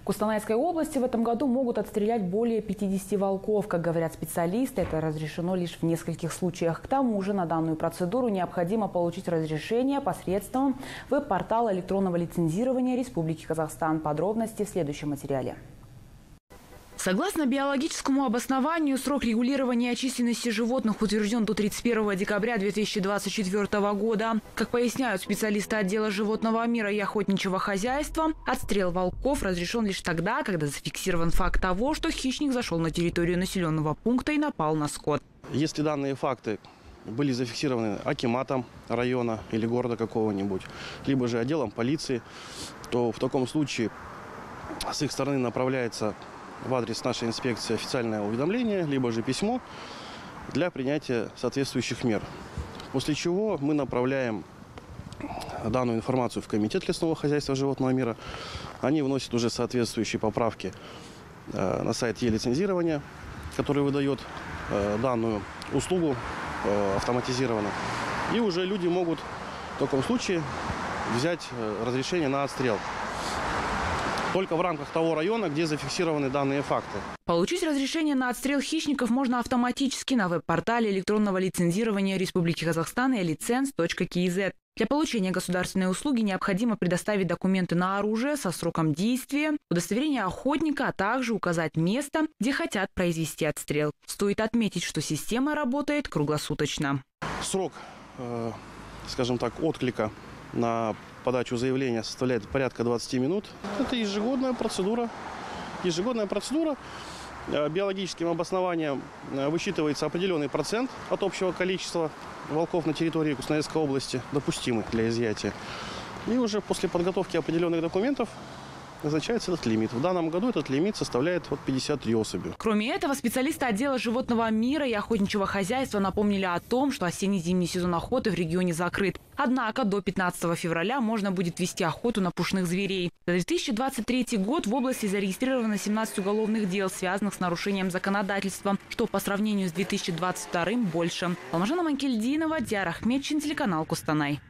В Кустанайской области в этом году могут отстрелять более 50 волков. Как говорят специалисты, это разрешено лишь в нескольких случаях. К тому же на данную процедуру необходимо получить разрешение посредством веб-портала электронного лицензирования Республики Казахстан. Подробности в следующем материале. Согласно биологическому обоснованию, срок регулирования численности животных утвержден до 31 декабря 2024 года. Как поясняют специалисты отдела животного мира и охотничьего хозяйства, отстрел волков разрешен лишь тогда, когда зафиксирован факт того, что хищник зашел на территорию населенного пункта и напал на скот. Если данные факты были зафиксированы акиматом района или города какого-нибудь, либо же отделом полиции, то в таком случае с их стороны направляется в адрес нашей инспекции официальное уведомление, либо же письмо для принятия соответствующих мер. После чего мы направляем данную информацию в Комитет лесного хозяйства животного мира. Они вносят уже соответствующие поправки э, на сайт е-лицензирования, который выдает э, данную услугу э, автоматизированно. И уже люди могут в таком случае взять разрешение на отстрел только в рамках того района, где зафиксированы данные факты. Получить разрешение на отстрел хищников можно автоматически на веб-портале электронного лицензирования Республики Казахстан и лиценз.киз. Для получения государственной услуги необходимо предоставить документы на оружие со сроком действия, удостоверение охотника, а также указать место, где хотят произвести отстрел. Стоит отметить, что система работает круглосуточно. Срок, э, скажем так, отклика на подачу заявления составляет порядка 20 минут. Это ежегодная процедура. Ежегодная процедура. Э, биологическим обоснованием э, высчитывается определенный процент от общего количества волков на территории Кустанайской области, допустимых для изъятия. И уже после подготовки определенных документов назначается этот лимит. В данном году этот лимит составляет вот 53 особи. Кроме этого, специалисты отдела животного мира и охотничьего хозяйства напомнили о том, что осенне-зимний сезон охоты в регионе закрыт. Однако до 15 февраля можно будет вести охоту на пушных зверей. За 2023 год в области зарегистрировано 17 уголовных дел, связанных с нарушением законодательства, что по сравнению с 2022 больше. Алмажана Манкельдинова, Диар Ахмедчин, телеканал Кустанай.